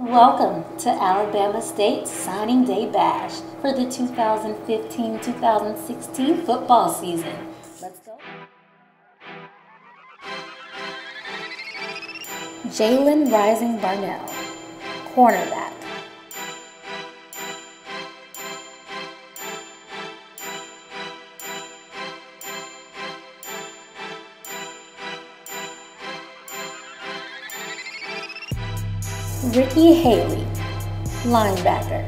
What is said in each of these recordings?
Welcome to Alabama State signing day bash for the 2015-2016 football season. Let's go. Jalen Rising Barnell, cornerback. Ricky Haley, linebacker.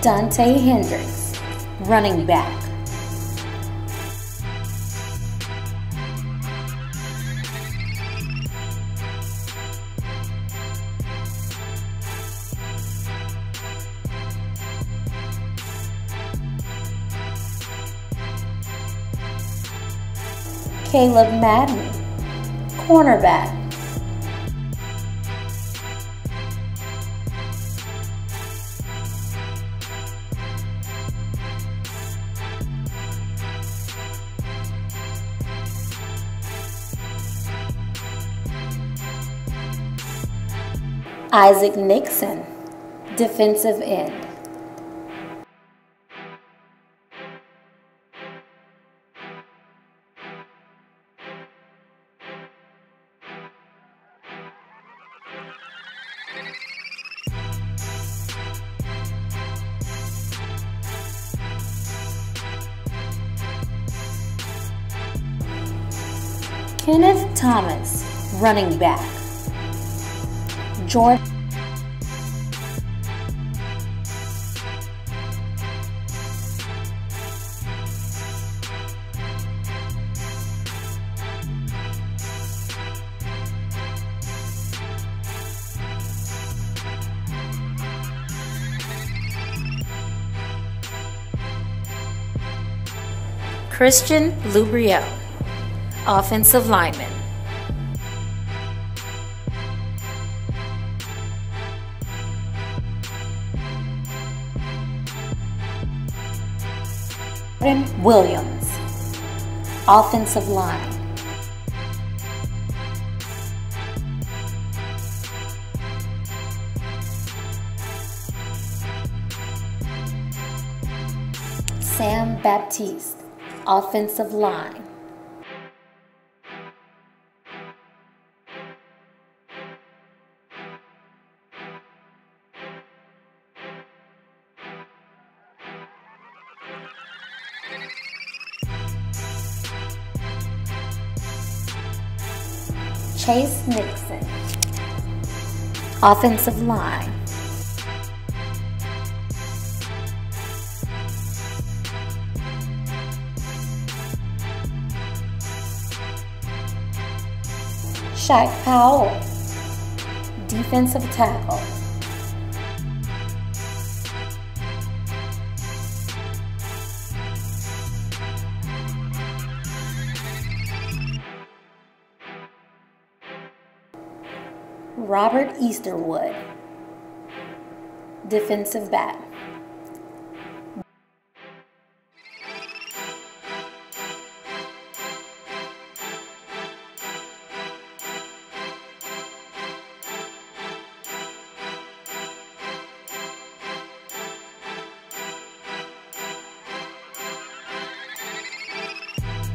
Dante Hendricks, running back. Caleb Madden, cornerback. Isaac Nixon, defensive end. Kenneth Thomas, running back. Jordan Christian Lubriel, offensive lineman. Williams, offensive line. Sam Baptiste, offensive line. Chase Nixon, offensive line. Shaq Powell, defensive tackle. Robert Easterwood, defensive back.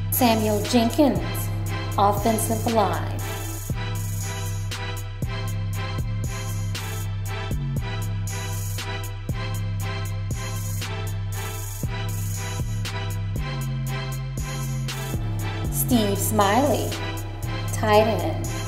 Samuel Jenkins, offensive line. Steve Smiley, tight end.